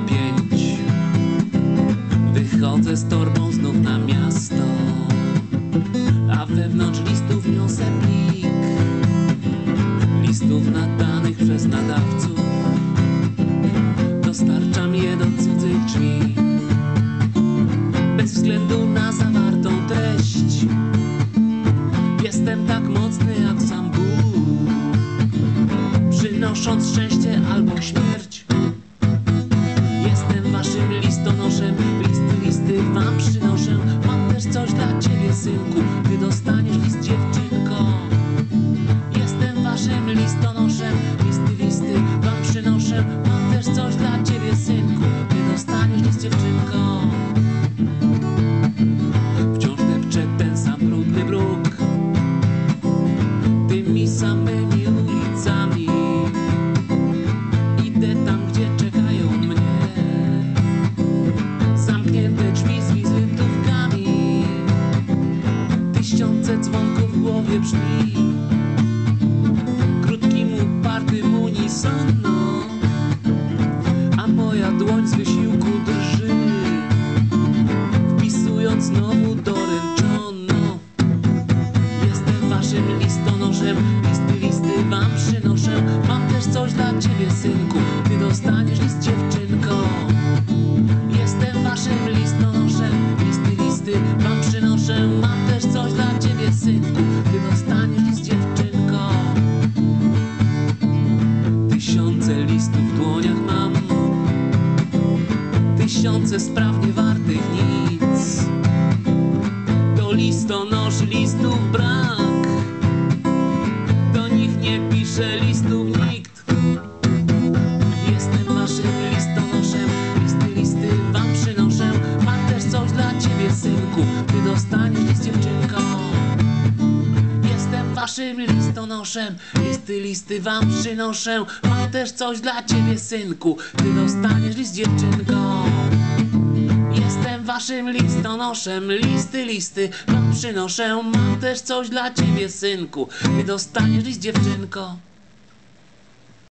pięć Wychodzę z torbą znów na miasto A wewnątrz listów niosę plik. Listów nadanych przez nadawców. Dostarczam je do cudzych drzwi. Bez względu na zawartą treść. Jestem tak mocny jak sam Bóg. Przynosząc szczęście albo śmierć głowie brzmi Krótkim, upartym unisono A moja dłoń z wysiłku drży Wpisując znowu doręczono. Jestem waszym listonoszem Listy, listy wam przynoszę. Mam też coś dla ciebie, synku Ty dostaniesz list, dziewczynko. Jestem waszym listonoszem Listy, listy wam przynoszę. Mam też coś dla ciebie, synku Tysiące spraw niewartych nic. Do listonoszy listów brak. Do nich nie pisze listów nikt. Jestem waszym listonoszem. Listy, listy wam przynoszę. Mam też coś dla ciebie, synku. Ty dostaniesz list, dziewczynko Jestem waszym listonoszem. Listy, listy wam przynoszę. Mam też coś dla ciebie, synku. Ty dostaniesz list, dziewczynko Jestem waszym listonoszem Listy, listy wam przynoszę. Mam też coś dla ciebie, synku. Ty dostaniesz list, dziewczynko